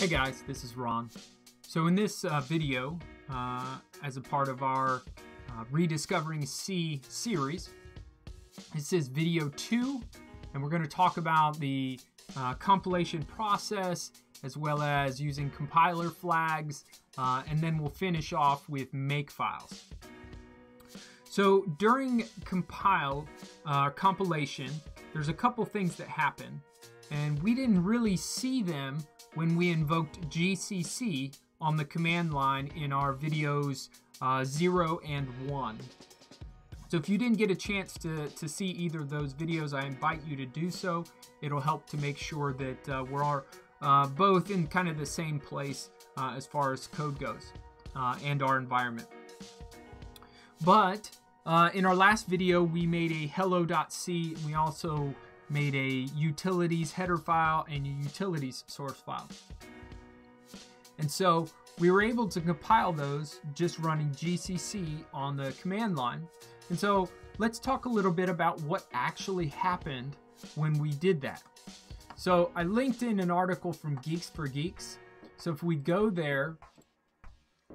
Hey guys, this is Ron. So in this uh, video, uh, as a part of our uh, Rediscovering C series, this is video two, and we're going to talk about the uh, compilation process as well as using compiler flags, uh, and then we'll finish off with makefiles. So during compile uh, compilation, there's a couple things that happen, and we didn't really see them when we invoked GCC on the command line in our videos uh, 0 and 1. So if you didn't get a chance to, to see either of those videos, I invite you to do so. It'll help to make sure that uh, we're uh, both in kind of the same place uh, as far as code goes uh, and our environment. But uh, in our last video, we made a hello.c. And we also made a utilities header file and a utilities source file. And so we were able to compile those just running GCC on the command line. And so let's talk a little bit about what actually happened when we did that. So I linked in an article from Geeks for Geeks. So if we go there,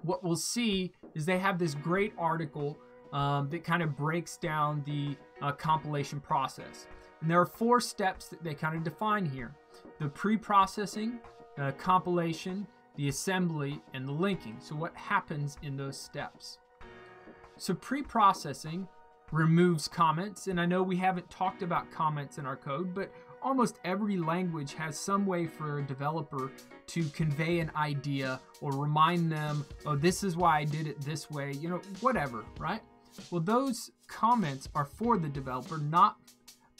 what we'll see is they have this great article um, that kind of breaks down the uh, compilation process. And there are four steps that they kind of define here. The pre-processing, the compilation, the assembly, and the linking. So what happens in those steps? So pre-processing removes comments, and I know we haven't talked about comments in our code, but almost every language has some way for a developer to convey an idea or remind them, oh, this is why I did it this way, you know, whatever, right? Well, those comments are for the developer, not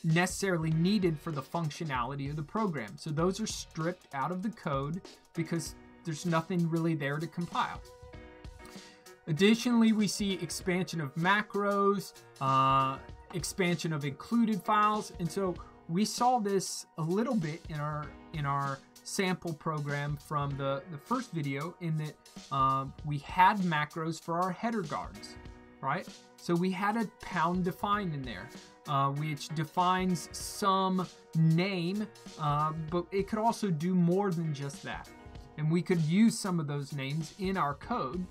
necessarily needed for the functionality of the program. So those are stripped out of the code because there's nothing really there to compile. Additionally, we see expansion of macros, uh, expansion of included files, and so we saw this a little bit in our in our sample program from the, the first video in that um, we had macros for our header guards, right? So we had a pound define in there uh, which defines some name, uh, but it could also do more than just that. And we could use some of those names in our code.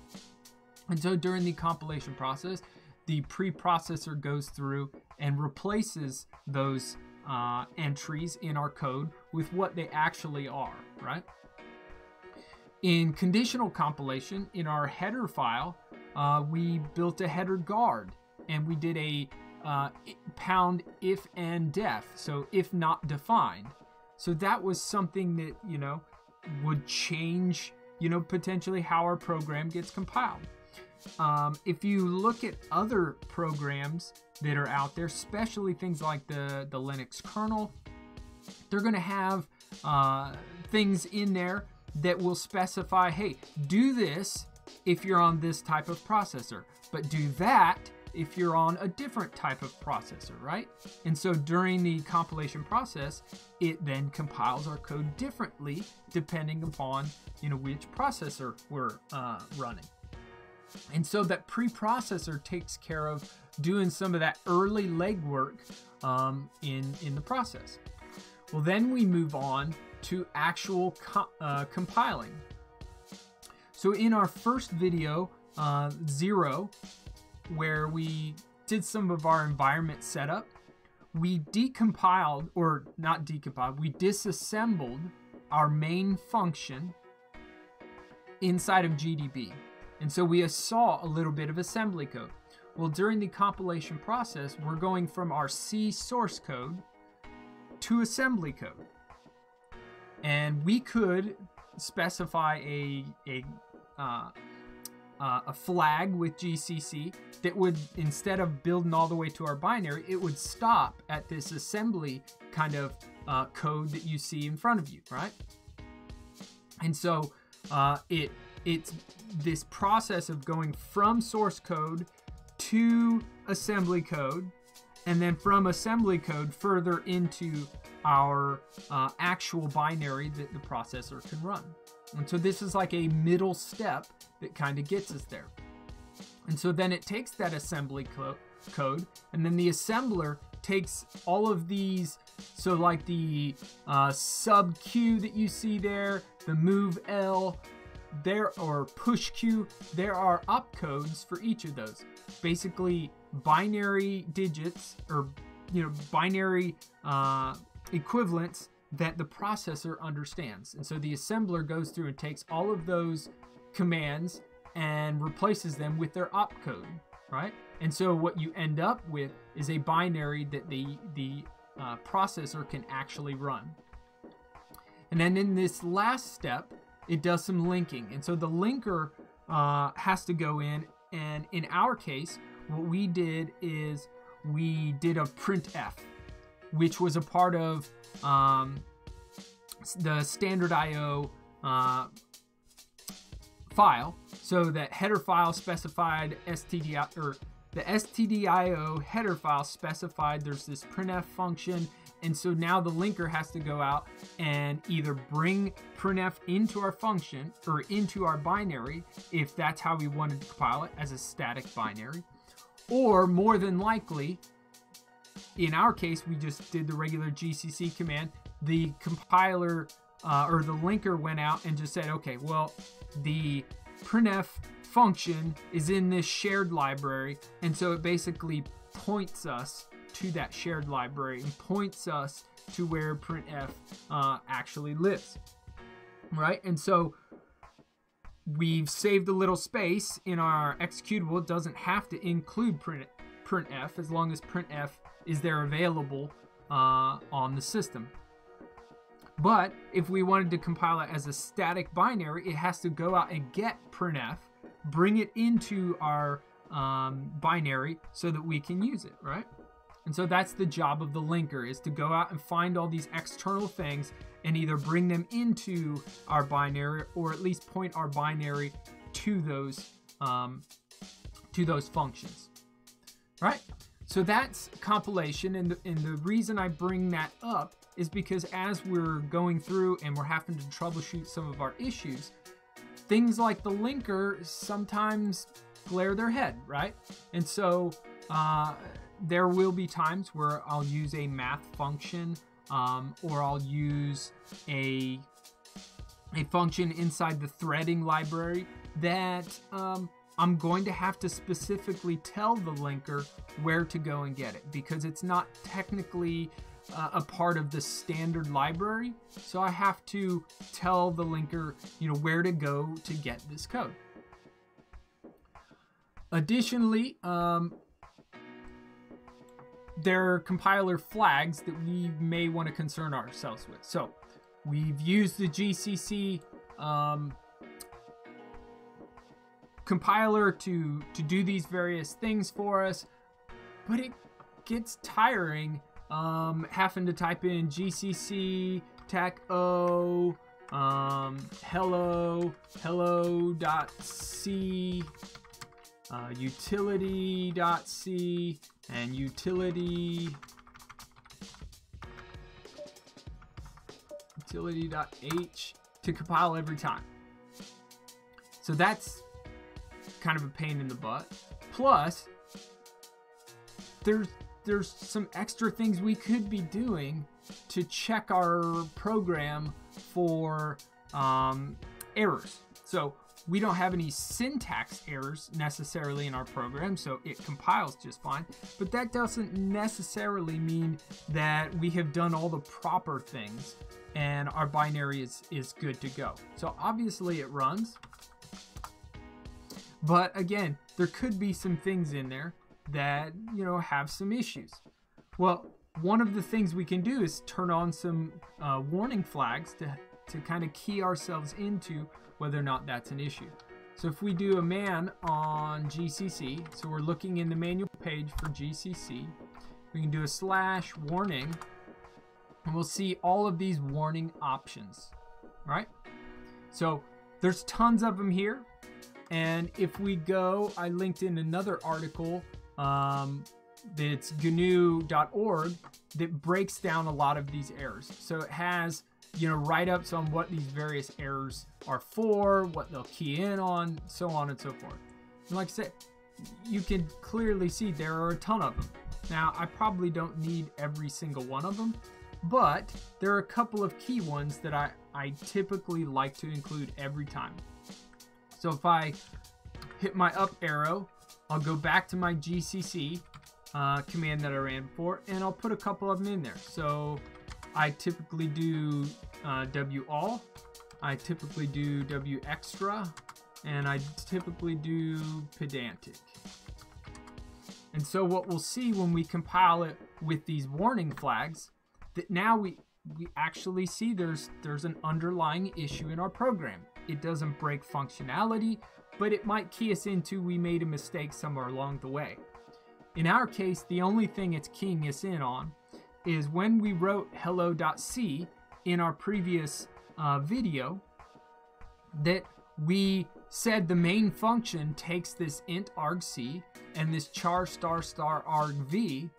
And so during the compilation process, the preprocessor goes through and replaces those uh, entries in our code with what they actually are, right? In conditional compilation, in our header file, uh, we built a header guard and we did a uh, pound ifndef, so if not defined. So that was something that, you know, would change, you know, potentially how our program gets compiled. Um, if you look at other programs that are out there, especially things like the, the Linux kernel, they're going to have uh, things in there that will specify, hey, do this if you're on this type of processor, but do that if you're on a different type of processor, right? And so during the compilation process, it then compiles our code differently depending upon, you know, which processor we're uh, running. And so that preprocessor takes care of doing some of that early legwork um, in, in the process. Well, then we move on to actual co uh, compiling. So in our first video, uh, zero, where we did some of our environment setup, we decompiled, or not decompiled, we disassembled our main function inside of GDB. And so we saw a little bit of assembly code. Well, during the compilation process, we're going from our C source code to assembly code. And we could specify a, a uh, uh, a flag with GCC that would, instead of building all the way to our binary, it would stop at this assembly kind of uh, code that you see in front of you, right? And so uh, it it's this process of going from source code to assembly code, and then from assembly code further into our uh, actual binary that the processor can run. And so this is like a middle step that kind of gets us there. And so then it takes that assembly co code, and then the assembler takes all of these So like the uh, sub Q that you see there, the move L, there or push Q, there are opcodes for each of those. Basically binary digits or you know binary uh, equivalents that the processor understands. And so the assembler goes through and takes all of those commands and replaces them with their opcode, right? And so what you end up with is a binary that the the uh, processor can actually run. And then in this last step, it does some linking. And so the linker uh, has to go in. And in our case, what we did is we did a printf, which was a part of um, the standard IO uh, file. So that header file specified std or the stdio header file specified there's this printf function and so now the linker has to go out and either bring printf into our function or into our binary if that's how we wanted to compile it as a static binary. Or more than likely, in our case, we just did the regular GCC command. The compiler uh, or the linker went out and just said, okay, well, the printf function is in this shared library. And so it basically points us to that shared library and points us to where printf uh, actually lives, right? And so we've saved a little space in our executable. It doesn't have to include print printf as long as printf is there available uh, on the system. But if we wanted to compile it as a static binary, it has to go out and get printf, bring it into our um, binary so that we can use it, right? And so that's the job of the linker is to go out and find all these external things and either bring them into our binary or at least point our binary to those um, to those functions. Right? So that's compilation, and the, and the reason I bring that up is because as we're going through and we're having to troubleshoot some of our issues, things like the linker sometimes glare their head, right? And so uh, there will be times where I'll use a math function um, or I'll use a a function inside the threading library that um, I'm going to have to specifically tell the linker where to go and get it because it's not technically uh, a part of the standard library. So I have to tell the linker, you know, where to go to get this code. Additionally, um, there are compiler flags that we may want to concern ourselves with. So we've used the GCC um, compiler to, to do these various things for us, but it gets tiring um, having to type in GCC, tech O, um, hello, hello dot C, uh, utility.c and utility utility.h to compile every time. So that's kind of a pain in the butt. Plus, there's there's some extra things we could be doing to check our program for um, errors. So we don't have any syntax errors necessarily in our program, so it compiles just fine. But that doesn't necessarily mean that we have done all the proper things and our binary is, is good to go. So obviously it runs. But again, there could be some things in there that, you know, have some issues. Well, one of the things we can do is turn on some uh, warning flags to, to kind of key ourselves into whether or not that's an issue. So if we do a man on GCC, so we're looking in the manual page for GCC, we can do a slash warning, and we'll see all of these warning options, right? So there's tons of them here. And if we go, I linked in another article um, that's GNU.org that breaks down a lot of these errors. So it has you know, write ups on what these various errors are for, what they'll key in on, so on and so forth. And like I said, you can clearly see there are a ton of them. Now, I probably don't need every single one of them, but there are a couple of key ones that I, I typically like to include every time. So if I hit my up arrow, I'll go back to my GCC uh, command that I ran before, and I'll put a couple of them in there. So I typically do uh, W all, I typically do W extra, and I typically do pedantic. And so what we'll see when we compile it with these warning flags, that now we we actually see there's there's an underlying issue in our program. It doesn't break functionality, but it might key us into we made a mistake somewhere along the way. In our case, the only thing it's keying us in on is when we wrote hello.c in our previous uh, video that we said the main function takes this int argc and this char star star argv,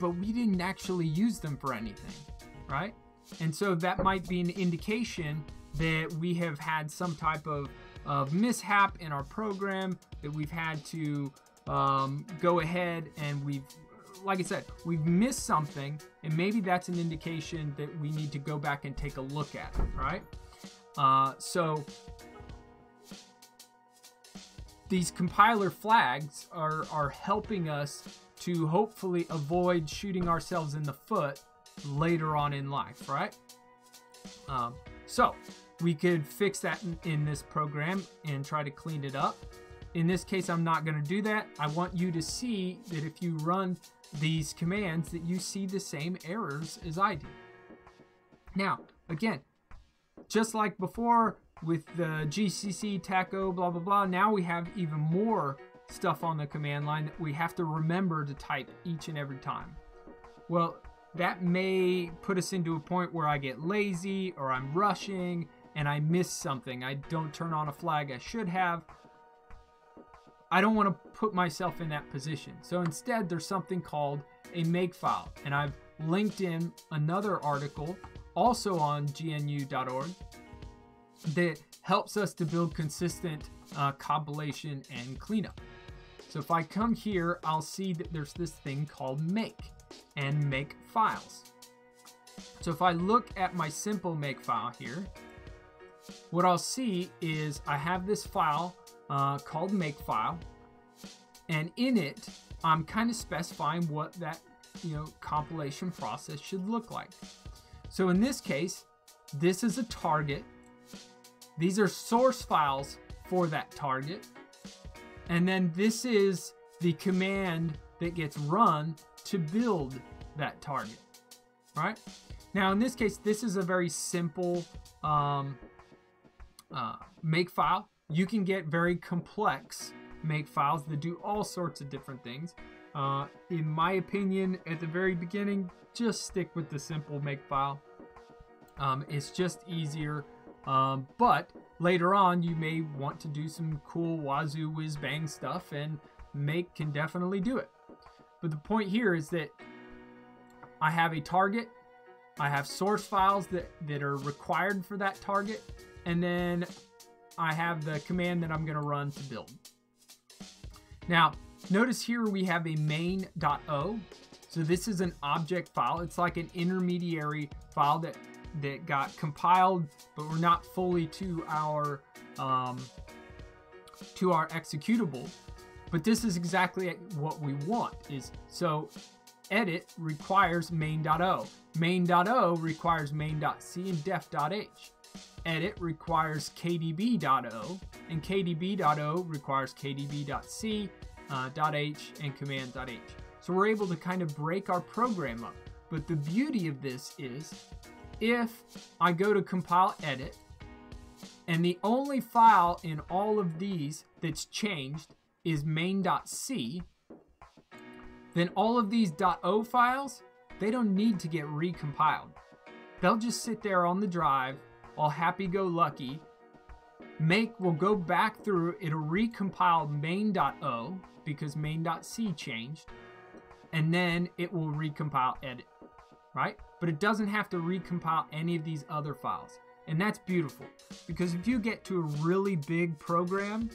but we didn't actually use them for anything, right? And so that might be an indication that we have had some type of, of mishap in our program that we've had to um, go ahead and we've like I said, we've missed something, and maybe that's an indication that we need to go back and take a look at it, right? Uh, so these compiler flags are, are helping us to hopefully avoid shooting ourselves in the foot later on in life, right? Um, so we could fix that in, in this program and try to clean it up. In this case, I'm not going to do that. I want you to see that if you run these commands that you see the same errors as I do. Now, again, just like before with the GCC, taco, blah, blah, blah, now we have even more stuff on the command line that we have to remember to type each and every time. Well, that may put us into a point where I get lazy or I'm rushing and I miss something. I don't turn on a flag I should have. I don't want to put myself in that position. So instead, there's something called a makefile. And I've linked in another article also on gnu.org that helps us to build consistent uh, compilation and cleanup. So if I come here, I'll see that there's this thing called make and make files. So if I look at my simple make file here, what I'll see is I have this file uh, called makefile. And in it, I'm kind of specifying what that you know compilation process should look like. So in this case, this is a target. These are source files for that target. And then this is the command that gets run to build that target, right? Now, in this case, this is a very simple um, uh, make file you can get very complex make files that do all sorts of different things. Uh, in my opinion, at the very beginning, just stick with the simple make file. Um, it's just easier. Um, but later on, you may want to do some cool wazoo whiz bang stuff, and make can definitely do it. But the point here is that I have a target, I have source files that, that are required for that target, and then I have the command that I'm going to run to build. Now, notice here we have a main.o. So this is an object file. It's like an intermediary file that, that got compiled, but we're not fully to our, um, to our executable. But this is exactly what we want is so edit requires main.o. Main.o requires main.c and def.h edit requires kdb.o, and kdb.o requires kdb.c, uh, .h, and command.h. So we're able to kind of break our program up. But the beauty of this is if I go to compile edit, and the only file in all of these that's changed is main.c, then all of these .o files, they don't need to get recompiled. They'll just sit there on the drive all happy-go-lucky. Make will go back through, it'll recompile main.o because main.c changed, and then it will recompile edit, right? But it doesn't have to recompile any of these other files. And that's beautiful because if you get to a really big program,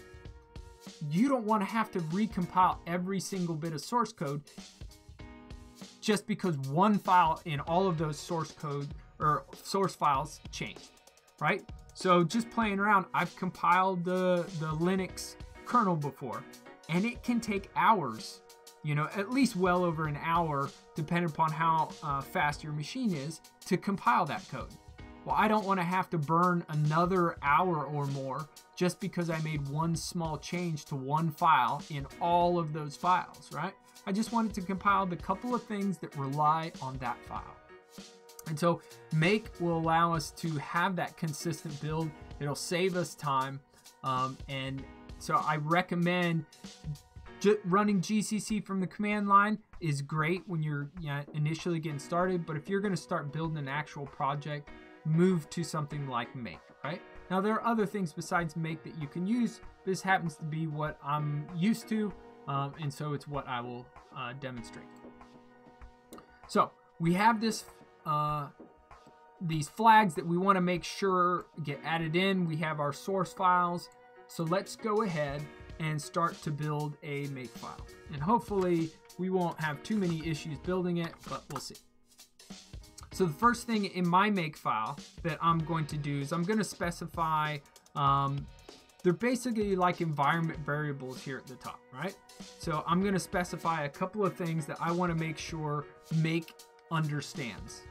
you don't want to have to recompile every single bit of source code just because one file in all of those source code or source files changed, right? So just playing around, I've compiled the, the Linux kernel before, and it can take hours, you know, at least well over an hour, depending upon how uh, fast your machine is, to compile that code. Well, I don't want to have to burn another hour or more just because I made one small change to one file in all of those files, right? I just wanted to compile the couple of things that rely on that file. And so make will allow us to have that consistent build. It'll save us time. Um, and so I recommend running GCC from the command line is great when you're you know, initially getting started. But if you're going to start building an actual project, move to something like Make, right? Now, there are other things besides Make that you can use. This happens to be what I'm used to, um, and so it's what I will uh, demonstrate. So we have this uh, these flags that we want to make sure get added in. We have our source files. So let's go ahead and start to build a makefile. And hopefully we won't have too many issues building it, but we'll see. So the first thing in my makefile that I'm going to do is I'm going to specify, um, they're basically like environment variables here at the top, right? So I'm going to specify a couple of things that I want to make sure make understands,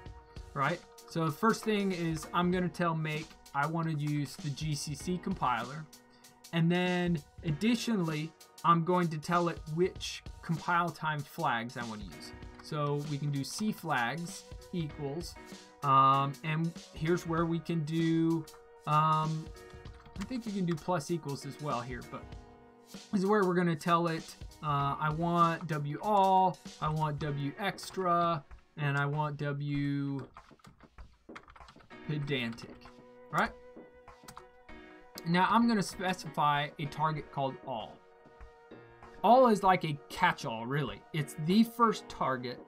right? So the first thing is I'm going to tell make I want to use the GCC compiler. And then additionally, I'm going to tell it which compile time flags I want to use. So we can do C flags equals. Um, and here's where we can do, um, I think you can do plus equals as well here, but this is where we're going to tell it, uh, I want W all, I want W extra, and I want W pedantic, right? Now I'm going to specify a target called all. All is like a catch-all, really. It's the first target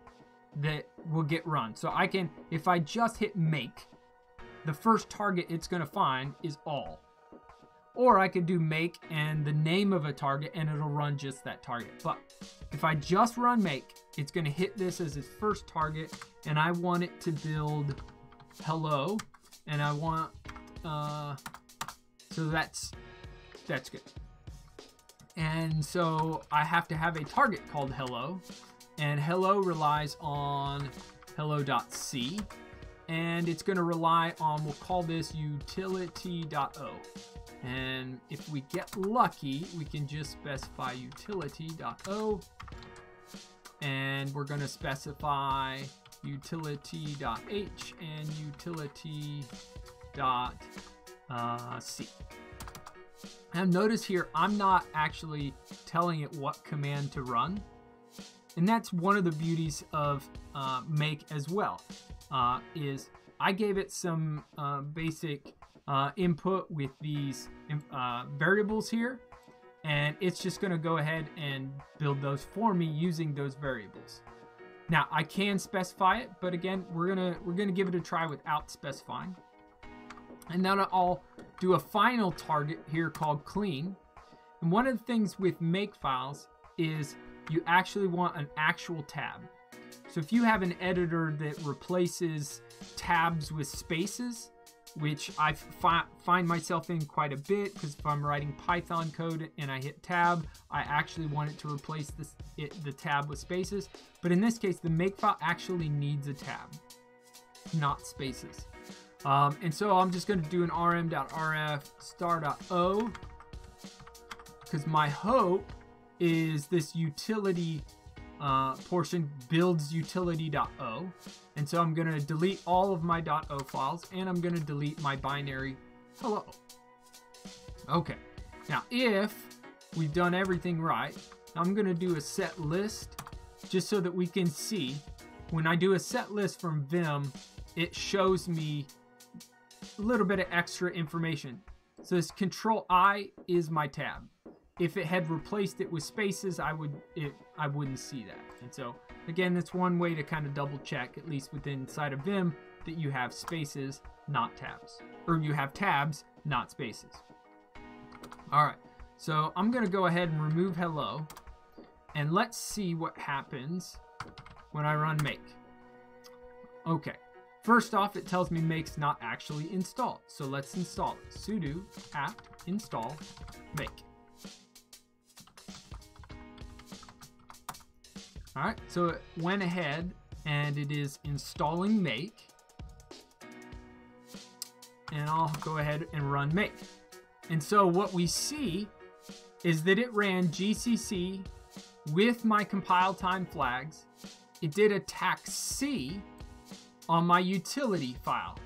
that will get run. So I can, if I just hit make, the first target it's going to find is all. Or I could do make and the name of a target and it'll run just that target. But if I just run make, it's going to hit this as its first target and I want it to build hello and I want, uh, so that's, that's good. And so I have to have a target called hello and hello relies on hello.c and it's going to rely on, we'll call this utility.o. And if we get lucky, we can just specify utility.o and we're going to specify utility.h and utility.c. Now notice here, I'm not actually telling it what command to run. And that's one of the beauties of uh, Make as well, uh, is I gave it some uh, basic uh, input with these uh, variables here, and it's just going to go ahead and build those for me using those variables. Now I can specify it, but again, we're gonna we're gonna give it a try without specifying. And then I'll do a final target here called clean. And one of the things with make files is you actually want an actual tab. So if you have an editor that replaces tabs with spaces, which I fi find myself in quite a bit because if I'm writing Python code and I hit tab, I actually want it to replace this, it, the tab with spaces. But in this case, the makefile actually needs a tab, not spaces. Um, and so I'm just going to do an rm.rf star.o because my hope is this utility uh, portion builds utility.o. And so I'm going to delete all of my .o files and I'm going to delete my binary hello. Okay. Now, if we've done everything right, I'm going to do a set list just so that we can see when I do a set list from Vim, it shows me a little bit of extra information. So this control I is my tab if it had replaced it with spaces, I would it I wouldn't see that. And so again, that's one way to kind of double check, at least within inside of Vim, that you have spaces, not tabs, or you have tabs, not spaces. All right, so I'm gonna go ahead and remove hello, and let's see what happens when I run make. Okay. First off, it tells me make's not actually installed. So let's install it. sudo apt install make. All right, so it went ahead and it is installing make. And I'll go ahead and run make. And so what we see is that it ran GCC with my compile time flags. It did a C on my utility file.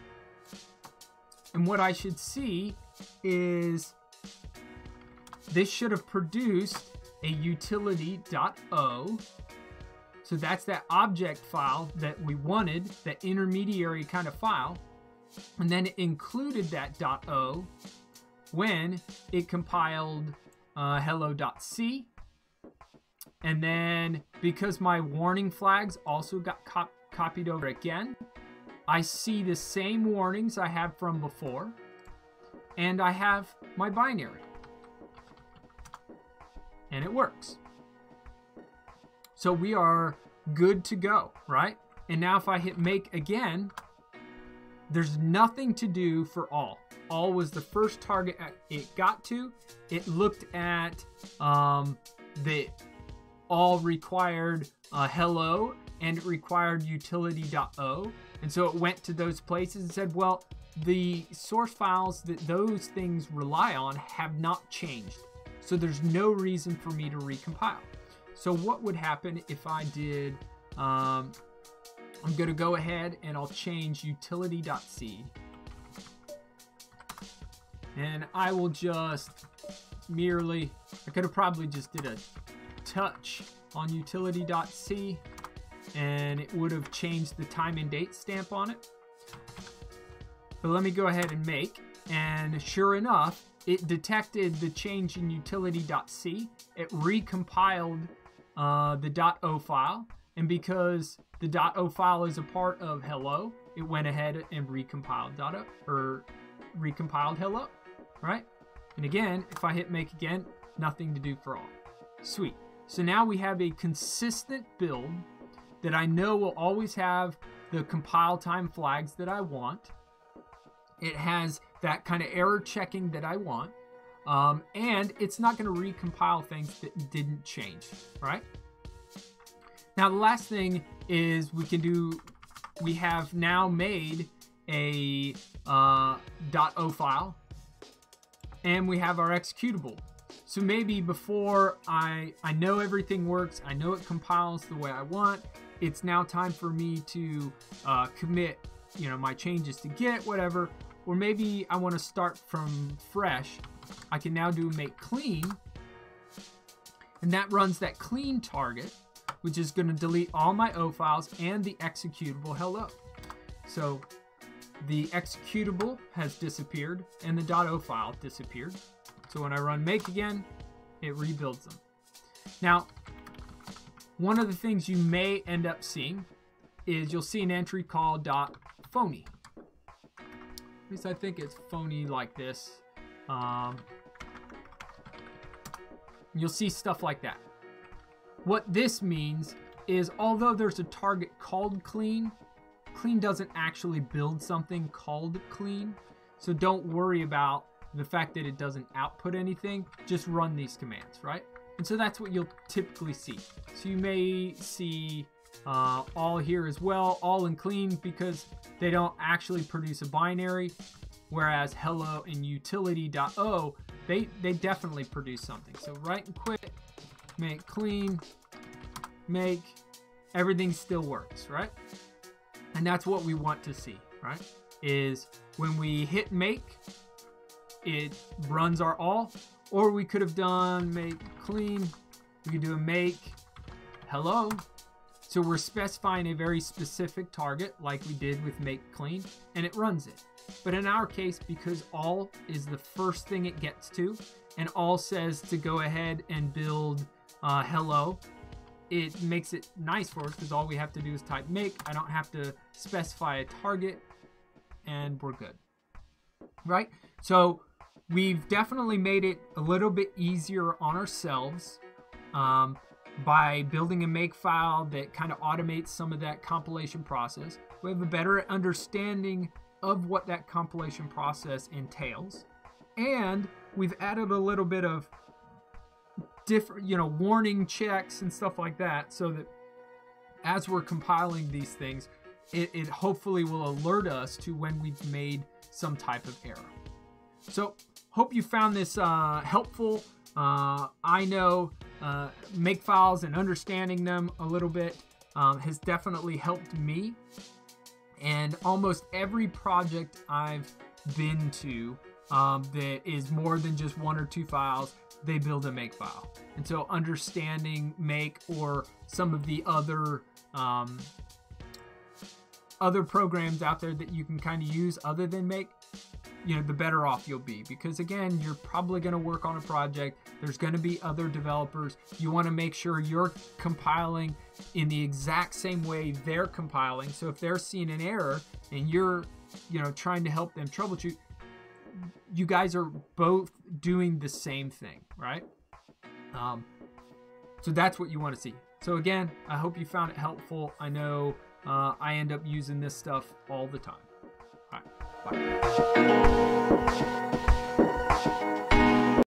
And what I should see is this should have produced a utility.o. So that's that object file that we wanted, that intermediary kind of file. And then it included that .o when it compiled uh, hello.c. And then because my warning flags also got cop copied over again, I see the same warnings I had from before, and I have my binary. And it works. So we are good to go, right? And now if I hit make again, there's nothing to do for all. All was the first target it got to. It looked at um, the all required uh, hello and it required utility.o. And so it went to those places and said, well, the source files that those things rely on have not changed. So there's no reason for me to recompile. So what would happen if I did, um, I'm going to go ahead and I'll change utility.c. And I will just merely, I could have probably just did a touch on utility.c and it would have changed the time and date stamp on it. But let me go ahead and make, and sure enough, it detected the change in utility.c. It recompiled uh, the .o file, and because the .o file is a part of hello, it went ahead and recompiled .o, or recompiled hello, right? And again, if I hit make again, nothing to do for all. Sweet. So now we have a consistent build that I know will always have the compile time flags that I want. It has that kind of error checking that I want. Um, and it's not going to recompile things that didn't change, right? Now, the last thing is we can do, we have now made a uh, .o file and we have our executable. So maybe before I, I know everything works, I know it compiles the way I want, it's now time for me to uh, commit, you know, my changes to Git, whatever. Or maybe I want to start from fresh. I can now do make clean. And that runs that clean target, which is going to delete all my O files and the executable hello. So the executable has disappeared and the .o file disappeared. So when I run make again, it rebuilds them. Now, one of the things you may end up seeing is you'll see an entry called .phony. Least I think it's phony like this. Um, you'll see stuff like that. What this means is although there's a target called clean, clean doesn't actually build something called clean. So don't worry about the fact that it doesn't output anything. Just run these commands, right? And so that's what you'll typically see. So you may see uh, all here as well, all in clean because they don't actually produce a binary, whereas hello and utility.o, they, they definitely produce something. So write and quit, make clean, make, everything still works, right? And that's what we want to see, right? Is when we hit make, it runs our all, or we could have done make clean. We could do a make hello. So we're specifying a very specific target like we did with make clean and it runs it. But in our case, because all is the first thing it gets to and all says to go ahead and build uh, hello, it makes it nice for us because all we have to do is type make. I don't have to specify a target and we're good. Right? So we've definitely made it a little bit easier on ourselves. Um, by building a make file that kind of automates some of that compilation process. We have a better understanding of what that compilation process entails. And we've added a little bit of different, you know, warning checks and stuff like that so that as we're compiling these things, it, it hopefully will alert us to when we've made some type of error. So, hope you found this uh, helpful. Uh, I know uh, make files and understanding them a little bit um, has definitely helped me. And almost every project I've been to um, that is more than just one or two files, they build a make file. And so understanding make or some of the other um, other programs out there that you can kind of use other than make you know the better off you'll be. Because again you're probably going to work on a project. There's going to be other developers. You want to make sure you're compiling in the exact same way they're compiling. So if they're seeing an error and you're you know trying to help them troubleshoot you guys are both doing the same thing right? Um, so that's what you want to see. So again i hope you found it helpful. I know uh, i end up using this stuff all the time. All right Thank you.